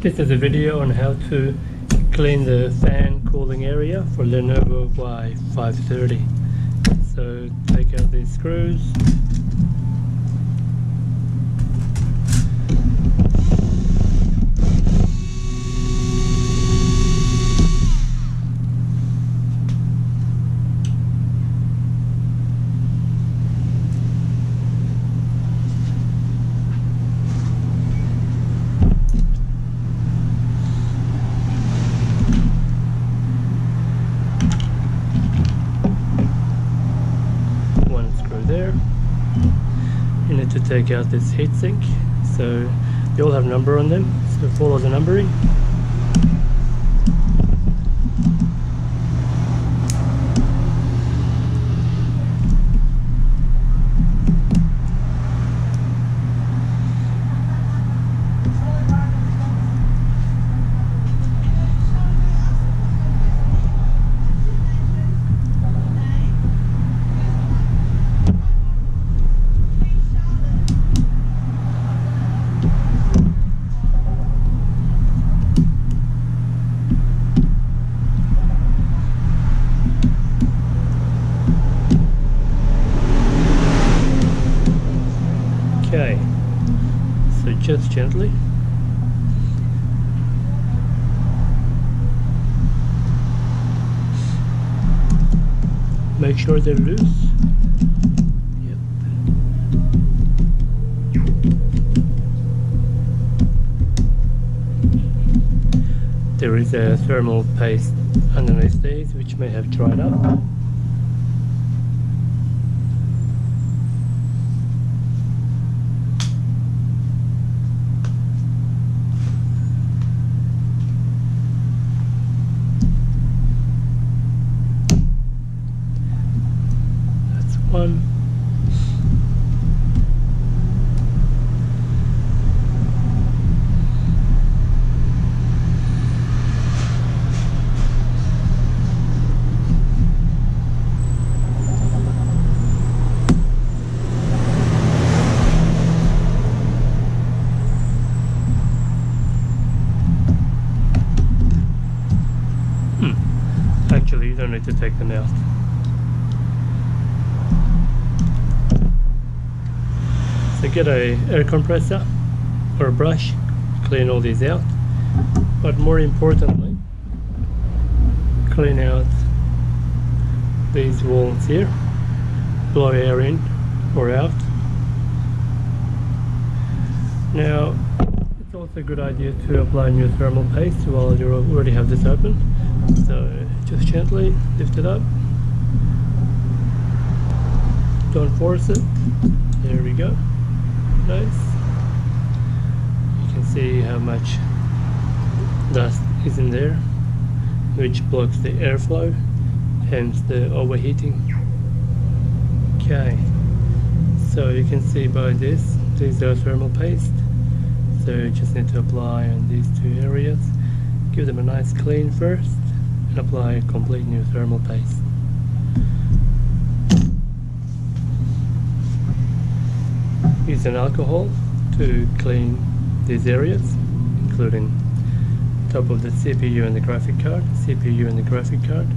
This is a video on how to clean the fan cooling area for Lenovo Y530. So take out these screws. one screw there. You need to take out this heatsink. So they all have a number on them. So follow the numbering. Okay. So just gently. Make sure they're loose. Yep. There is a thermal paste underneath these which may have dried up. That's one. Hmm. Actually, So get a air compressor or a brush, clean all these out. But more importantly, clean out these walls here. Blow air in or out. Now, also a good idea to apply new thermal paste while you already have this open. So just gently lift it up. Don't force it. There we go nice. You can see how much dust is in there, which blocks the airflow, hence the overheating. Okay, so you can see by this, these are thermal paste. So you just need to apply on these two areas, give them a nice clean first, and apply a complete new thermal paste. use an alcohol to clean these areas, including top of the CPU and the graphic card, CPU and the graphic card.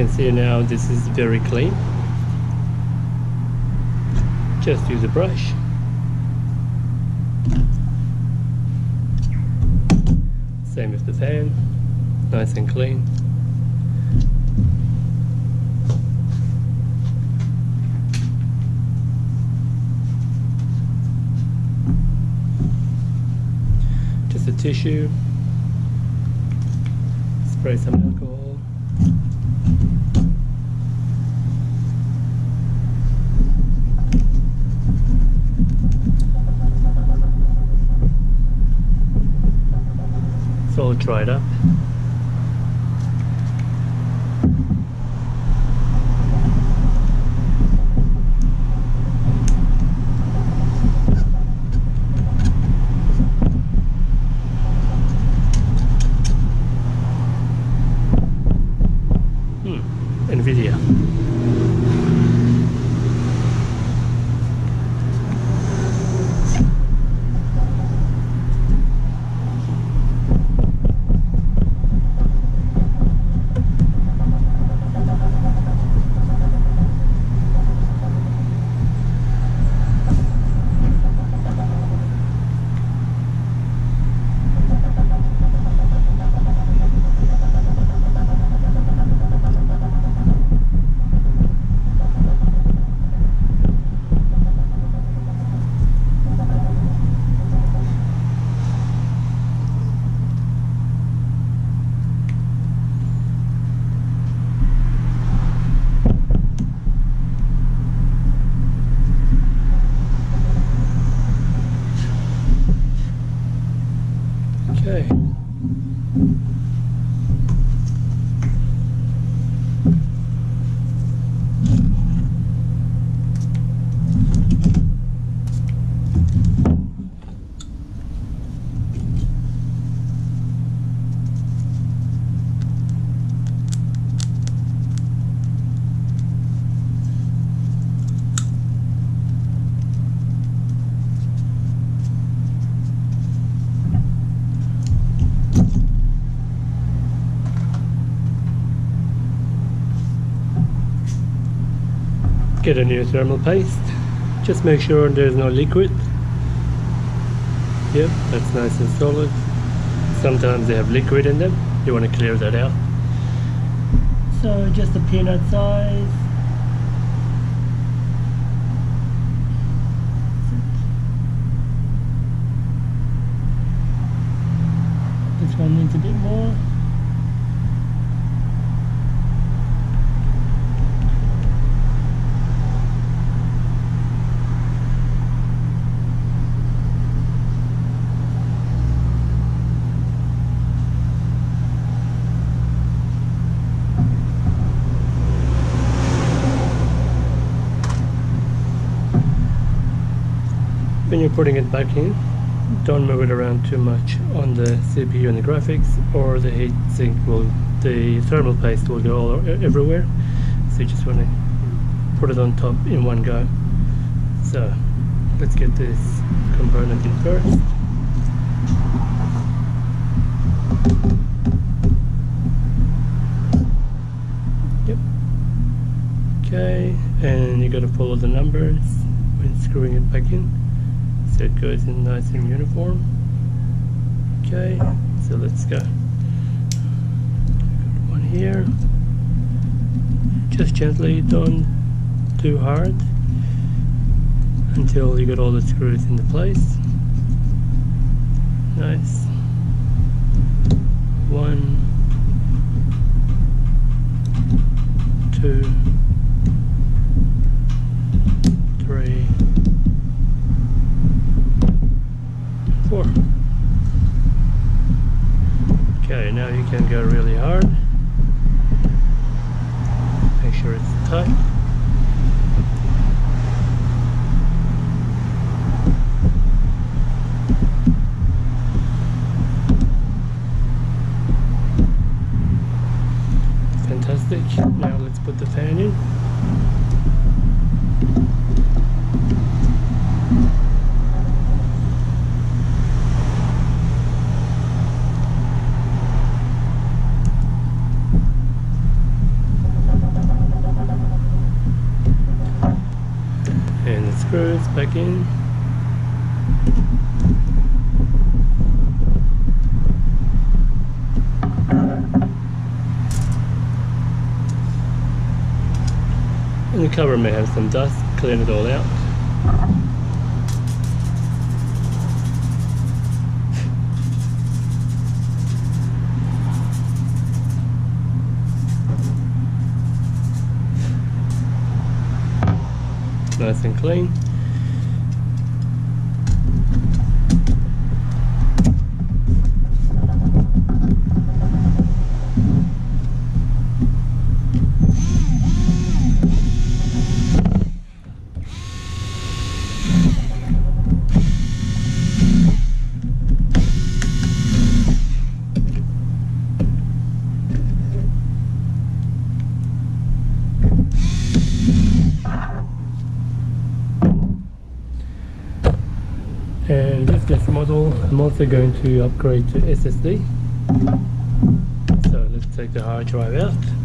Can see now this is very clean. just use a brush. Same with the fan nice and clean. Just a tissue. Spray some alcohol all dried up Hmm, NVIDIA. Okay. Get a new thermal paste. Just make sure there's no liquid. Yep, that's nice and solid. Sometimes they have liquid in them. You want to clear that out. So just a peanut size. This one needs a bit more. Putting it back in. Don't move it around too much on the CPU and the graphics or the heat sink will the thermal paste will go all everywhere. So you just want to put it on top in one go. So let's get this component in first. Yep. Okay and you got to follow the numbers when screwing it back in it goes in nice and uniform. Okay so let's go. One here. Just gently don't too hard until you get all the screws into place. Nice. One two now you can go really hard. Make sure it's tight. Fantastic. Now let's put the fan in. and the back in. And the cover may have some dust clean it all out nice and clean. and this next model I'm also going to upgrade to SSD so let's take the hard drive out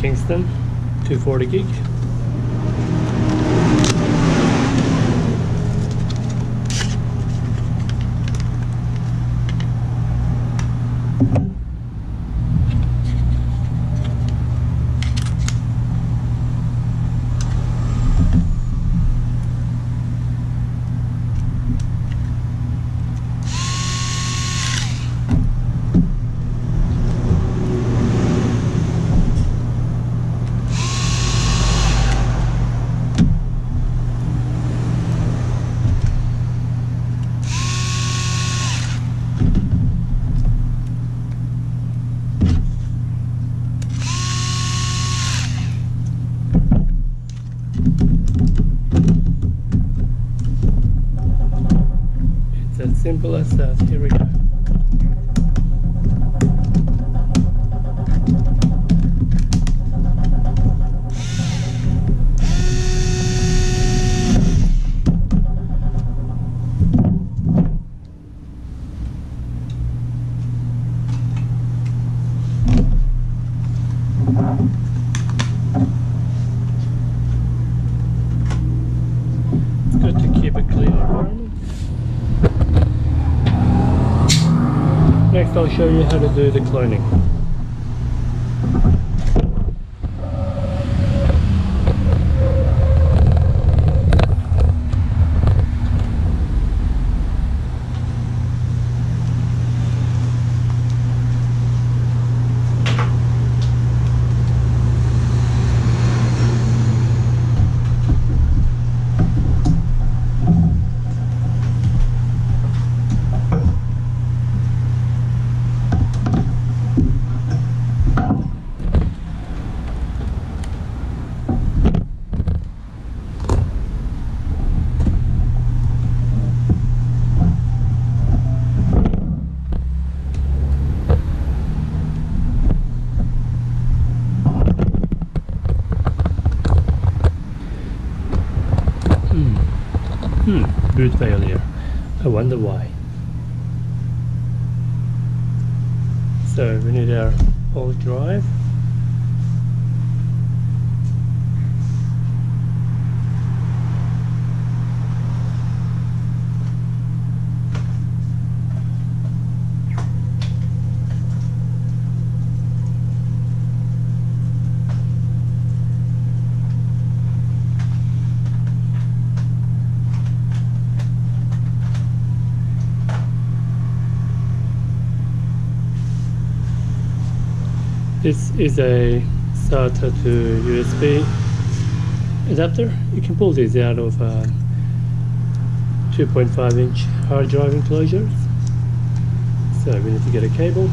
Kingston 240 gig. It's as simple as. Here we go. Next I'll show you how to do the cloning. Hmm, boot failure. I wonder why. So we need our old drive. This is a SATA to USB adapter. You can pull this out of uh, 2.5 inch hard drive enclosures. So we need to get a cable.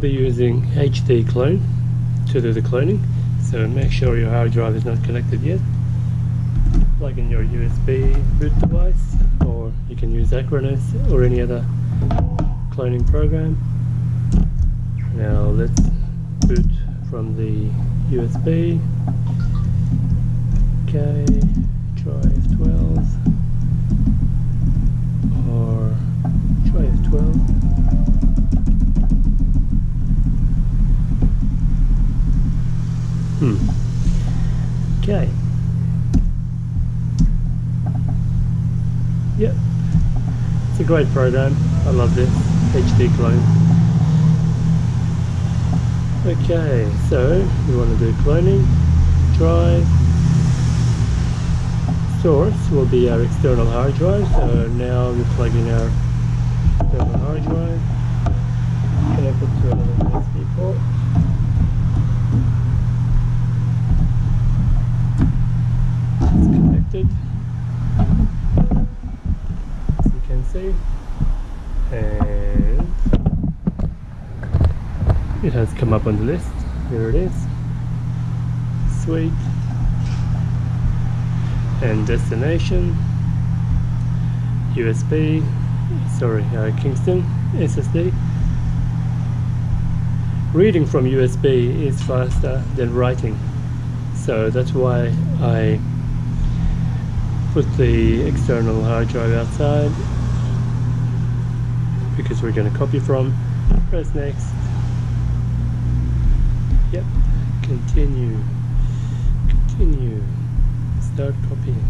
Be using HD clone to do the cloning. So make sure your hard drive is not connected yet. Plug in your USB boot device or you can use Acronis or any other cloning program. Now let's boot from the USB okay drive 12 or drive 12 Hmm. Okay. Yep. It's a great program. I love this HD clone. Okay, so we want to do cloning, drive, source will be our external hard drive. So now we plug in our external hard drive, connect it to another USB port. It's connected as you can see and it has come up on the list. Here it is. Sweet. And destination USB sorry uh, Kingston SSD reading from USB is faster than writing so that's why I put the external hard drive outside because we're going to copy from. Press next. Yep continue. Continue. Start copying.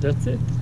That's it